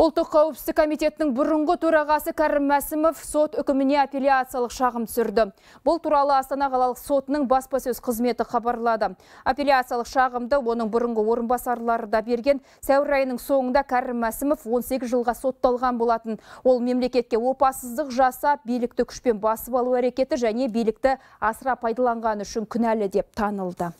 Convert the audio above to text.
Ұлттық қауіпсіздік комитетінің бұрынғы төрағасы Кәрім Мәсімов сот үкіміне апелляциялық шағым түсірді. Бұл туралы Астана қалалық сотының баспасөз қызметі хабарлады. Апелляциялық шағымды оның бұрынғы орынбасарлары да берген сәуір айының соңында Кәрім Мәсімов 18 жылға сотталған болатын. Ол мемлекетке опасыздық жасап, билікті күшпен басып алу әрекеті және билікті асыра пайдаланғаны үшін күнәлі деп танылды.